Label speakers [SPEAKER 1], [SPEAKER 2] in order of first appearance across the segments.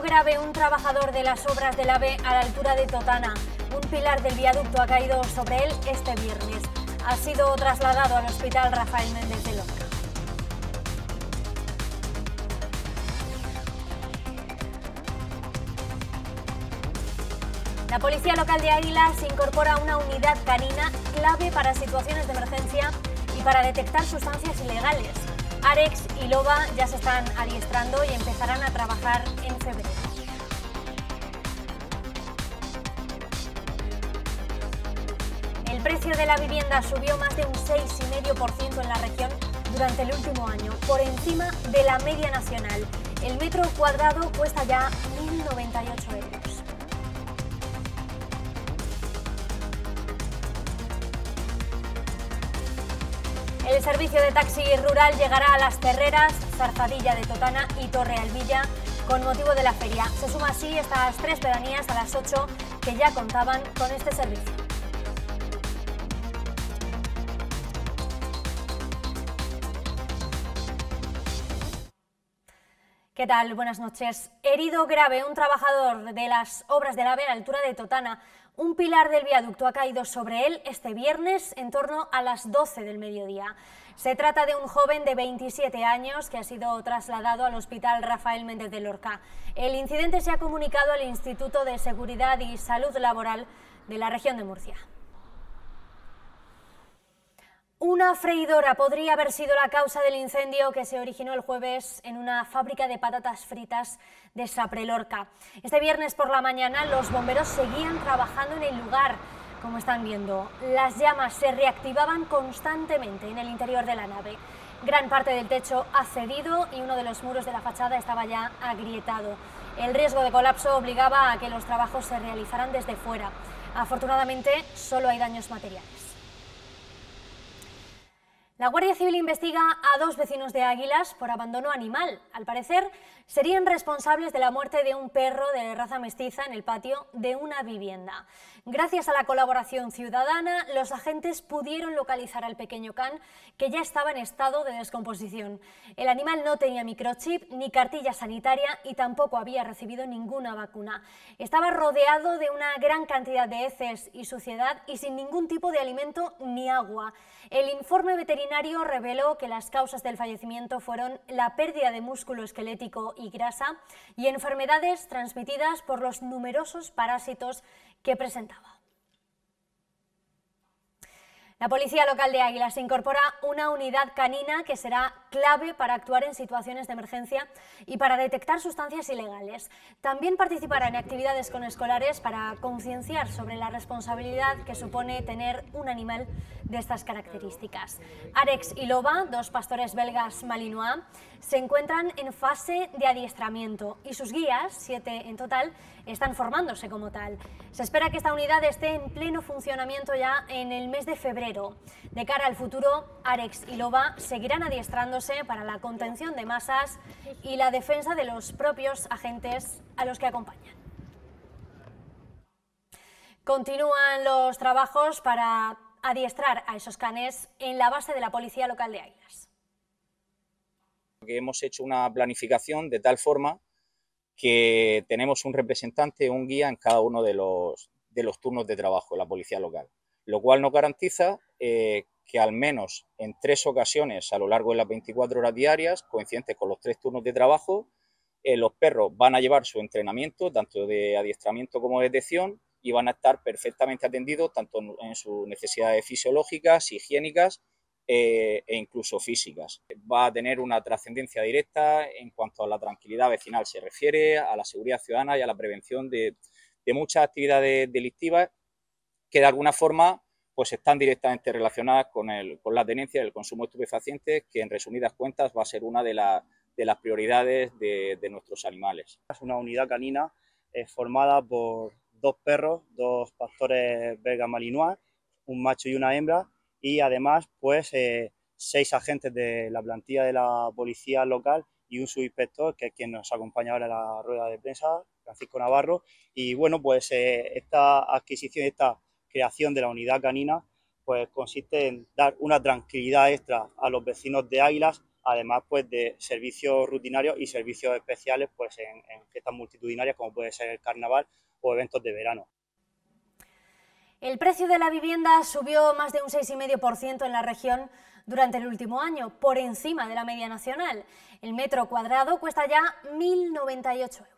[SPEAKER 1] grave un trabajador de las obras del AVE a la altura de Totana. Un pilar del viaducto ha caído sobre él este viernes. Ha sido trasladado al hospital Rafael Méndez de Lorca. La policía local de Águilas incorpora una unidad canina clave para situaciones de emergencia y para detectar sustancias ilegales. Arex y Loba ya se están adiestrando y empezarán a trabajar precio de la vivienda subió más de un 6,5% en la región durante el último año, por encima de la media nacional. El metro cuadrado cuesta ya 1.098 euros. El servicio de taxi rural llegará a Las Terreras, Zarzadilla de Totana y Torre Alvilla con motivo de la feria. Se suma así estas tres pedanías a las 8 que ya contaban con este servicio. ¿Qué tal? Buenas noches. Herido grave un trabajador de las obras a la altura de Totana. Un pilar del viaducto ha caído sobre él este viernes en torno a las 12 del mediodía. Se trata de un joven de 27 años que ha sido trasladado al Hospital Rafael Méndez de Lorca. El incidente se ha comunicado al Instituto de Seguridad y Salud Laboral de la región de Murcia. Una freidora podría haber sido la causa del incendio que se originó el jueves en una fábrica de patatas fritas de Saprelorca. Este viernes por la mañana los bomberos seguían trabajando en el lugar. Como están viendo, las llamas se reactivaban constantemente en el interior de la nave. Gran parte del techo ha cedido y uno de los muros de la fachada estaba ya agrietado. El riesgo de colapso obligaba a que los trabajos se realizaran desde fuera. Afortunadamente, solo hay daños materiales. La Guardia Civil investiga a dos vecinos de Águilas por abandono animal. Al parecer, serían responsables de la muerte de un perro de raza mestiza en el patio de una vivienda. Gracias a la colaboración ciudadana, los agentes pudieron localizar al pequeño can, que ya estaba en estado de descomposición. El animal no tenía microchip ni cartilla sanitaria y tampoco había recibido ninguna vacuna. Estaba rodeado de una gran cantidad de heces y suciedad y sin ningún tipo de alimento ni agua. El informe veterinario reveló que las causas del fallecimiento fueron la pérdida de músculo esquelético y grasa y enfermedades transmitidas por los numerosos parásitos que presentaba. La Policía Local de Águilas incorpora una unidad canina que será clave para actuar en situaciones de emergencia y para detectar sustancias ilegales. También participará en actividades con escolares para concienciar sobre la responsabilidad que supone tener un animal de estas características. Arex y Loba, dos pastores belgas malinois, se encuentran en fase de adiestramiento y sus guías, siete en total, están formándose como tal. Se espera que esta unidad esté en pleno funcionamiento ya en el mes de febrero. De cara al futuro, Arex y Loba seguirán adiestrándose para la contención de masas y la defensa de los propios agentes a los que acompañan. Continúan los trabajos para adiestrar a esos canes en la base de la Policía Local de Águilas.
[SPEAKER 2] Hemos hecho una planificación de tal forma que tenemos un representante, un guía en cada uno de los, de los turnos de trabajo de la Policía Local, lo cual nos garantiza eh, que al menos en tres ocasiones a lo largo de las 24 horas diarias, coincidentes con los tres turnos de trabajo, eh, los perros van a llevar su entrenamiento, tanto de adiestramiento como de detección, y van a estar perfectamente atendidos tanto en sus necesidades fisiológicas, higiénicas eh, e incluso físicas. Va a tener una trascendencia directa en cuanto a la tranquilidad vecinal se refiere, a la seguridad ciudadana y a la prevención de, muchas actividades delictivas que de alguna forma pues están directamente relacionadas con, el, con la tenencia del consumo de estupefacientes, que en resumidas cuentas va a ser una de, de las prioridades de, nuestros animales.
[SPEAKER 3] Es una unidad canina eh, formada por dos perros, dos pastores belga malinois, un macho y una hembra, y además pues eh, seis agentes de la plantilla de la policía local y un subinspector que es quien nos acompaña ahora en la rueda de prensa, Francisco Navarro. Y bueno, pues eh, esta adquisición, esta creación de la unidad canina pues consiste en dar una tranquilidad extra a los vecinos de Águilas además pues de servicios rutinarios y servicios especiales pues en, en fiestas multitudinarias como puede ser el carnaval o eventos de verano.
[SPEAKER 1] El precio de la vivienda subió más de un 6,5% en la región durante el último año, por encima de la media nacional. El metro cuadrado cuesta ya 1.098 euros.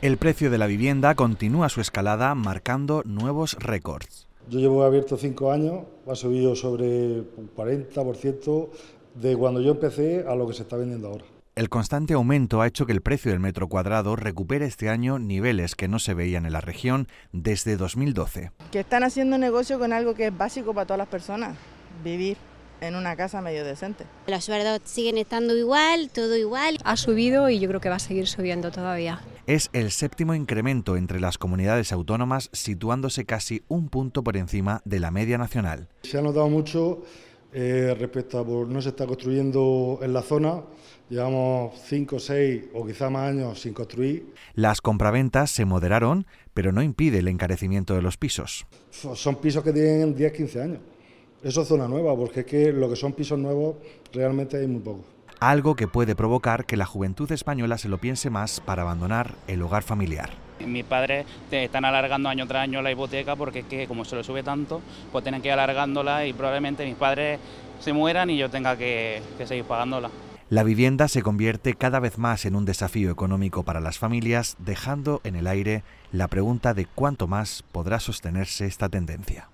[SPEAKER 4] El precio de la vivienda continúa su escalada marcando nuevos récords.
[SPEAKER 5] Yo llevo abierto cinco años, ha subido sobre un 40% de cuando yo empecé a lo que se está vendiendo ahora.
[SPEAKER 4] El constante aumento ha hecho que el precio del metro cuadrado recupere este año niveles que no se veían en la región desde 2012.
[SPEAKER 6] Que están haciendo negocio con algo que es básico para todas las personas, vivir en una casa medio decente.
[SPEAKER 7] Los sueldos siguen estando igual, todo igual.
[SPEAKER 8] Ha subido y yo creo que va a seguir subiendo todavía.
[SPEAKER 4] Es el séptimo incremento entre las comunidades autónomas, situándose casi un punto por encima de la media nacional.
[SPEAKER 5] Se ha notado mucho eh, respecto a por no se está construyendo en la zona. Llevamos 5, 6 o quizá más años sin construir.
[SPEAKER 4] Las compraventas se moderaron, pero no impide el encarecimiento de los pisos.
[SPEAKER 5] Son pisos que tienen 10, 15 años. Eso es zona nueva, porque es que lo que son pisos nuevos realmente hay muy poco.
[SPEAKER 4] Algo que puede provocar que la juventud española se lo piense más para abandonar el hogar familiar.
[SPEAKER 9] Mis padres están alargando año tras año la hipoteca porque es que como se lo sube tanto, pues tienen que ir alargándola y probablemente mis padres se mueran y yo tenga que, que seguir pagándola.
[SPEAKER 4] La vivienda se convierte cada vez más en un desafío económico para las familias, dejando en el aire la pregunta de cuánto más podrá sostenerse esta tendencia.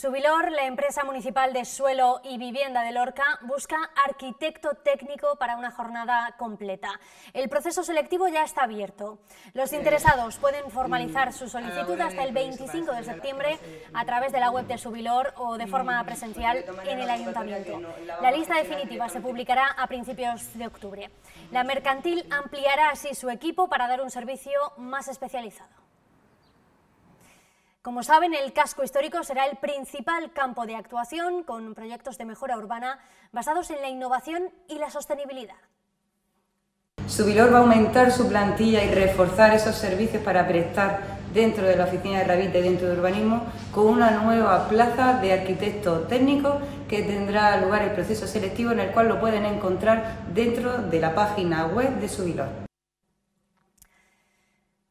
[SPEAKER 1] Subilor, la empresa municipal de suelo y vivienda de Lorca, busca arquitecto técnico para una jornada completa. El proceso selectivo ya está abierto. Los interesados pueden formalizar su solicitud hasta el 25 de septiembre a través de la web de Subilor o de forma presencial en el ayuntamiento. La lista definitiva se publicará a principios de octubre. La mercantil ampliará así su equipo para dar un servicio más especializado. Como saben, el casco histórico será el principal campo de actuación con proyectos de mejora urbana basados en la innovación y la sostenibilidad.
[SPEAKER 10] Subilor va a aumentar su plantilla y reforzar esos servicios para prestar dentro de la oficina de Ravite, dentro de urbanismo, con una nueva plaza de arquitecto técnico que tendrá lugar el proceso selectivo en el cual lo pueden encontrar dentro de la página web de Subilor.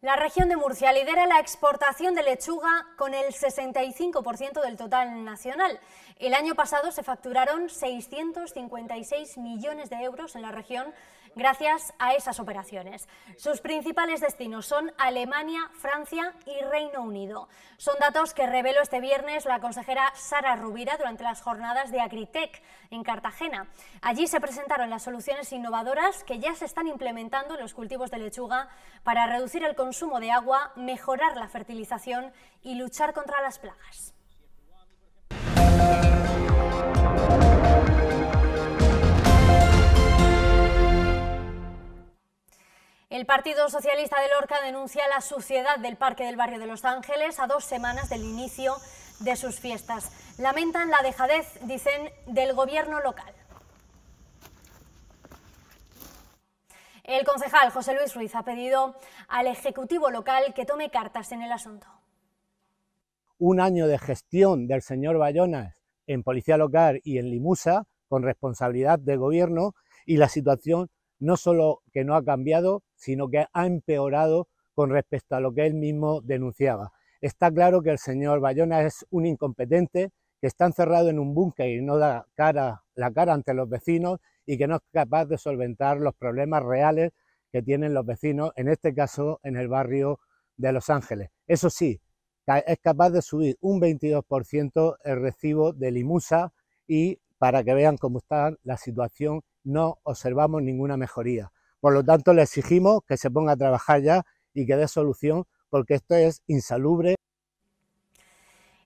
[SPEAKER 1] La región de Murcia lidera la exportación de lechuga con el 65% del total nacional. El año pasado se facturaron 656 millones de euros en la región gracias a esas operaciones. Sus principales destinos son Alemania, Francia y Reino Unido. Son datos que reveló este viernes la consejera Sara Rubira durante las jornadas de Agritech en Cartagena. Allí se presentaron las soluciones innovadoras que ya se están implementando en los cultivos de lechuga para reducir el consumo de agua, mejorar la fertilización y luchar contra las plagas. El Partido Socialista de Lorca denuncia la suciedad del Parque del Barrio de Los Ángeles a dos semanas del inicio de sus fiestas. Lamentan la dejadez, dicen, del gobierno local. El concejal José Luis Ruiz ha pedido al Ejecutivo local que tome cartas en el asunto.
[SPEAKER 11] Un año de gestión del señor Bayonas en Policía Local y en Limusa, con responsabilidad de gobierno, y la situación no solo que no ha cambiado, sino que ha empeorado con respecto a lo que él mismo denunciaba. Está claro que el señor Bayona es un incompetente, que está encerrado en un búnker y no da cara, la cara ante los vecinos y que no es capaz de solventar los problemas reales que tienen los vecinos, en este caso en el barrio de Los Ángeles. Eso sí, es capaz de subir un 22% el recibo de Limusa y para que vean cómo está la situación no observamos ninguna mejoría. Por lo tanto, le exigimos que se ponga a trabajar ya y que dé solución porque esto es insalubre.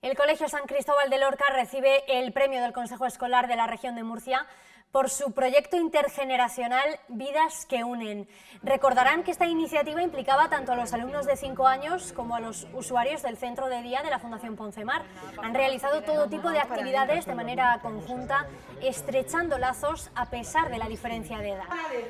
[SPEAKER 1] El Colegio San Cristóbal de Lorca recibe el premio del Consejo Escolar de la región de Murcia por su proyecto intergeneracional Vidas que Unen. Recordarán que esta iniciativa implicaba tanto a los alumnos de 5 años como a los usuarios del centro de día de la Fundación Poncemar. Han realizado todo tipo de actividades de manera conjunta, estrechando lazos a pesar de la diferencia de edad.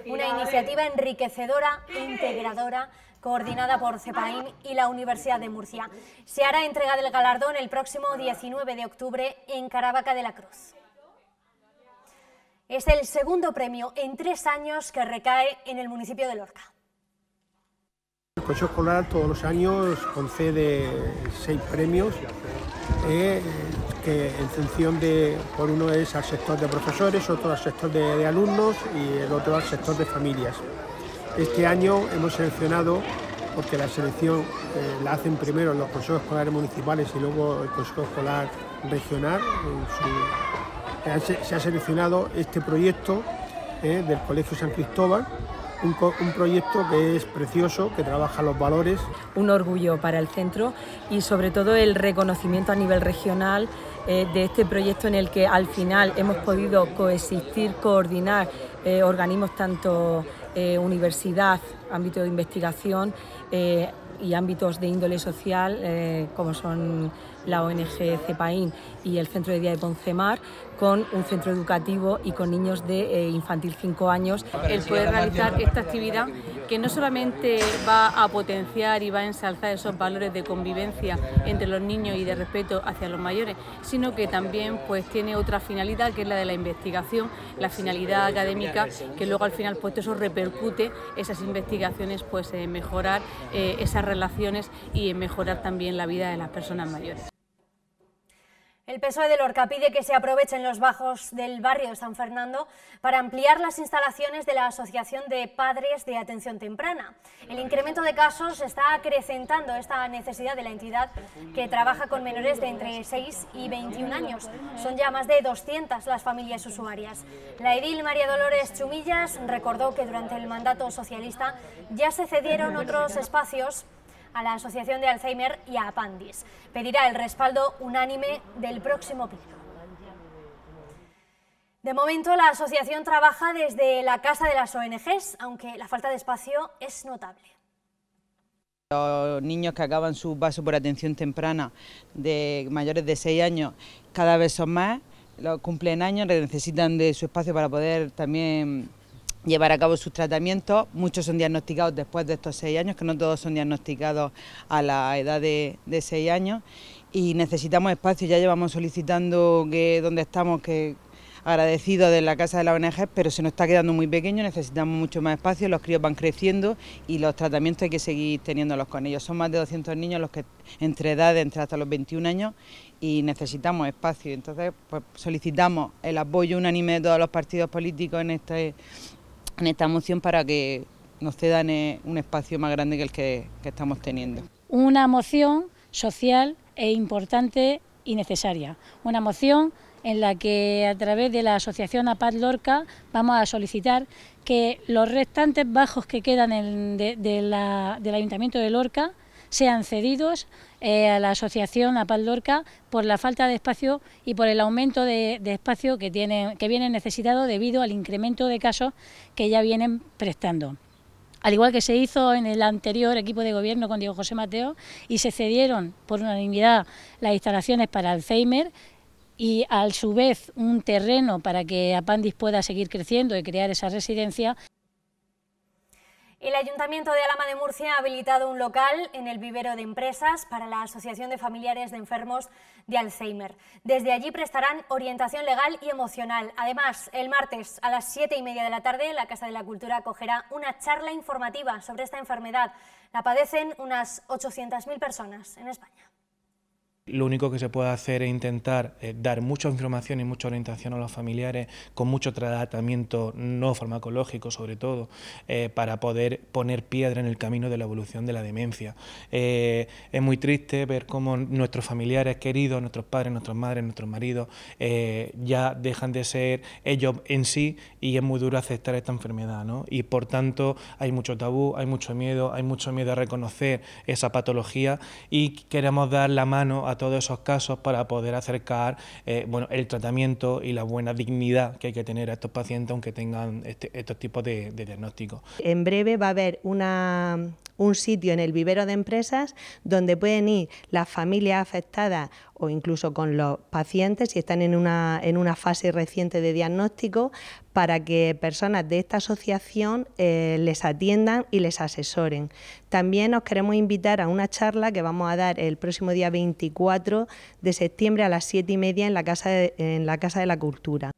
[SPEAKER 1] Una iniciativa enriquecedora e integradora coordinada por CEPAIN y la Universidad de Murcia. Se hará entrega del galardón el próximo 19 de octubre en Caravaca de la Cruz. Es el segundo premio en tres años que recae en el municipio de Lorca.
[SPEAKER 12] El Consejo Escolar todos los años concede seis premios eh, que en función de, por uno es al sector de profesores, otro al sector de, alumnos y el otro al sector de familias. Este año hemos seleccionado, porque la selección eh, la hacen primero los consejos escolares municipales y luego el Consejo Escolar Regional, se ha seleccionado este proyecto eh, del Colegio San Cristóbal, un, proyecto que es precioso, que trabaja los valores.
[SPEAKER 13] Un orgullo para el centro y sobre todo el reconocimiento a nivel regional eh, de este proyecto en el que al final hemos podido coexistir, coordinar eh, organismos tanto universidad, ámbito de investigación y ámbitos de índole social como son la ONG CEPAIN y el Centro de Día de Poncemar, con un centro educativo y con niños de eh, infantil 5 años.
[SPEAKER 14] El poder realizar esta actividad que no solamente va a potenciar y va a ensalzar esos valores de convivencia entre los niños y de respeto hacia los mayores, sino que también pues tiene otra finalidad que es la de la investigación, la finalidad académica, que luego al final pues eso repercute esas investigaciones pues en mejorar eh, esas relaciones y en mejorar también la vida de las personas mayores.
[SPEAKER 1] El PSOE de Lorca pide que se aprovechen los bajos del barrio de San Fernando para ampliar las instalaciones de la Asociación de Padres de Atención Temprana. El incremento de casos está acrecentando esta necesidad de la entidad que trabaja con menores de entre 6 y 21 años. Son ya más de 200 las familias usuarias. La edil María Dolores Chumillas recordó que durante el mandato socialista ya se cedieron otros espacios a la Asociación de Alzheimer y a Apandis. Pedirá el respaldo unánime del próximo pleno. De momento, la asociación trabaja desde la Casa de las ONGs, aunque la falta de espacio es notable.
[SPEAKER 15] Los niños que acaban su paso por atención temprana de mayores de 6 años cada vez son más, los cumplen años, necesitan de su espacio para poder también llevar a cabo sus tratamientos. Muchos son diagnosticados después de estos seis años, que no todos son diagnosticados a la edad de, seis años. Y necesitamos espacio, ya llevamos solicitando que donde estamos, que agradecidos de la Casa de la ONG, pero se nos está quedando muy pequeño, necesitamos mucho más espacio, los críos van creciendo y los tratamientos hay que seguir teniéndolos con ellos. Son más de 200 niños los que entre edades, entre hasta los 21 años y necesitamos espacio. Entonces, pues solicitamos el apoyo unánime de todos los partidos políticos en este en esta moción para que nos cedan eh, un espacio más grande que el que, estamos teniendo.
[SPEAKER 16] Una moción social e importante y necesaria. Una moción en la que a través de la Asociación APAD Lorca vamos a solicitar que los restantes bajos que quedan del Ayuntamiento de Lorca sean cedidos eh, a la asociación a Lorca por la falta de espacio y por el aumento de, espacio que, tienen, que vienen necesitados debido al incremento de casos que ya vienen prestando al igual que se hizo en el anterior equipo de gobierno con Diego José Mateo, y se cedieron por unanimidad las instalaciones para Alzheimer y a su vez un terreno para que Apandis pueda seguir creciendo y crear esa residencia.
[SPEAKER 1] El Ayuntamiento de Alama de Murcia ha habilitado un local en el vivero de empresas para la Asociación de Familiares de Enfermos de Alzheimer. Desde allí prestarán orientación legal y emocional. Además, el martes a las siete y media de la tarde, la Casa de la Cultura acogerá una charla informativa sobre esta enfermedad. La padecen unas 800.000 personas en España.
[SPEAKER 17] Lo único que se puede hacer es intentar eh, dar mucha información y mucha orientación a los familiares con mucho tratamiento no farmacológico sobre todo eh, para poder poner piedra en el camino de la evolución de la demencia. Eh, es muy triste ver cómo nuestros familiares queridos, nuestros padres, nuestras madres, nuestros maridos ya dejan de ser ellos en sí y es muy duro aceptar esta enfermedad. ¿no? Y por tanto hay mucho tabú, hay mucho miedo, hay mucho miedo a reconocer esa patología y queremos dar la mano a todos esos casos para poder acercar eh, bueno, el tratamiento y la buena dignidad que hay que tener a estos pacientes aunque tengan este, estos tipos de diagnósticos.
[SPEAKER 18] En breve va a haber una, un sitio en el vivero de empresas donde pueden ir las familias afectadas o incluso con los pacientes si están en una, en una fase reciente de diagnóstico para que personas de esta asociación eh, les atiendan y les asesoren. También os queremos invitar a una charla que vamos a dar el próximo día 24 de septiembre a las 7 y media en la Casa en la, casa de la Cultura.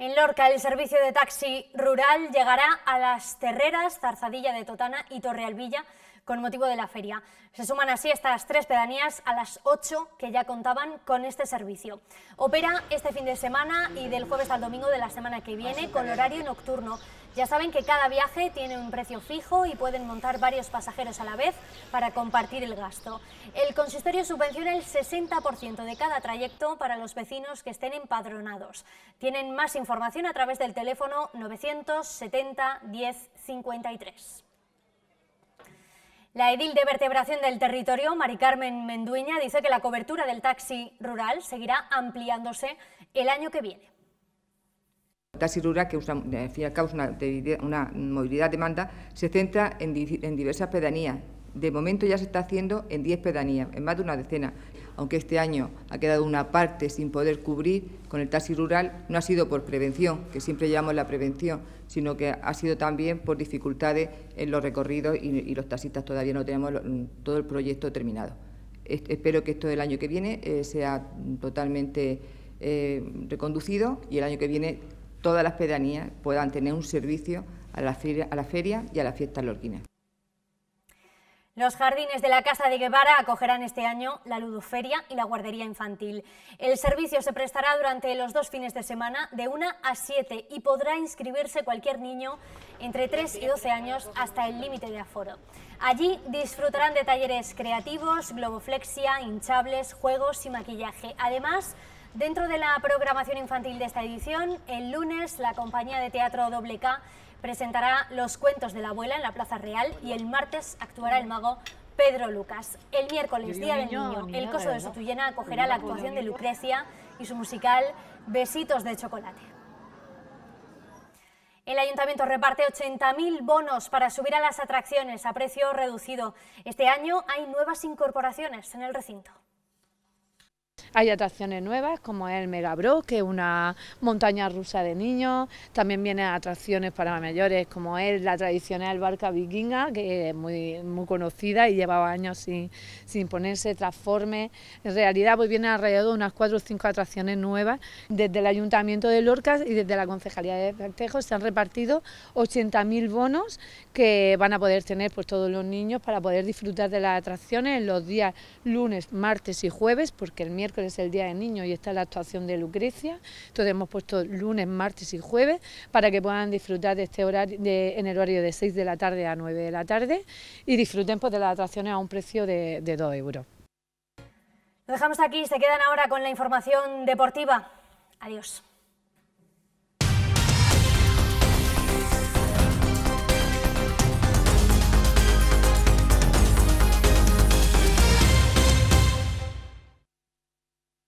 [SPEAKER 1] En Lorca, el servicio de taxi rural llegará a las Terreras, Zarzadilla de Totana y Torrealvilla con motivo de la feria. Se suman así estas tres pedanías a las ocho que ya contaban con este servicio. Opera este fin de semana y del jueves al domingo de la semana que viene con horario nocturno. Ya saben que cada viaje tiene un precio fijo y pueden montar varios pasajeros a la vez para compartir el gasto. El consistorio subvenciona el 60% de cada trayecto para los vecinos que estén empadronados. Tienen más información a través del teléfono 970 10 53. La edil de vertebración del territorio, Mari Carmen Mendueña, dice que la cobertura del taxi rural seguirá ampliándose el año que viene.
[SPEAKER 19] Taxi rural, que al fin y al cabo una, una movilidad demanda, se centra en, en diversas pedanías. De momento ya se está haciendo en 10 pedanías, en más de una decena aunque este año ha quedado una parte sin poder cubrir con el taxi rural, no ha sido por prevención, que siempre llamamos la prevención, sino que ha sido también por dificultades en los recorridos y, los taxistas todavía no tenemos todo el proyecto terminado. espero que esto del año que viene eh, sea totalmente eh, reconducido y el año que viene todas las pedanías puedan tener un servicio a la feria, a la feria y a las fiestas lorquinas.
[SPEAKER 1] Los jardines de la Casa de Guevara acogerán este año la ludoferia y la guardería infantil. El servicio se prestará durante los dos fines de semana de 1 a 7 y podrá inscribirse cualquier niño entre 3 y 12 años hasta el límite de aforo. Allí disfrutarán de talleres creativos, globoflexia, hinchables, juegos y maquillaje. Además, dentro de la programación infantil de esta edición, el lunes la compañía de teatro K presentará los cuentos de la abuela en la Plaza Real y el martes actuará el mago Pedro Lucas. El miércoles, Día del Niño, el Coso de Sotuyena acogerá la actuación de Lucrecia y su musical Besitos de Chocolate. El ayuntamiento reparte 80.000 bonos para subir a las atracciones a precio reducido. Este año hay nuevas incorporaciones en el recinto.
[SPEAKER 20] Hay atracciones nuevas como el Megabro, que es una montaña rusa de niños. También vienen atracciones para mayores como es la tradicional barca vikinga, que es muy, muy conocida y llevaba años sin, sin ponerse, transforme. En realidad pues vienen alrededor de unas cuatro o cinco atracciones nuevas. Desde el Ayuntamiento de Lorca y desde la Concejalía de Festejos se han repartido 80.000 bonos que van a poder tener pues, todos los niños para poder disfrutar de las atracciones en los días lunes, martes y jueves, porque el miércoles es el Día del Niño y está la actuación de Lucrecia. Entonces hemos puesto lunes, martes y jueves para que puedan disfrutar de este horario en el horario de 6 de la tarde a 9 de la tarde y disfruten pues, de las atracciones a un precio de, de 2 euros.
[SPEAKER 1] Lo dejamos aquí, se quedan ahora con la información deportiva. Adiós.